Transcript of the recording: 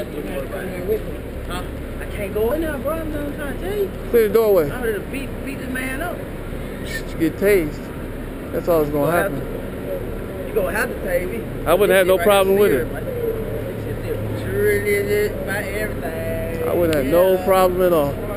Huh? I can't go in there, bro. I'm done trying to tell you. Clear the doorway. I'm gonna beat, beat this man up. Get tased. That's all that's gonna happen. You gonna have to tase me. I wouldn't have no problem with it. It's. I wouldn't have no problem at all.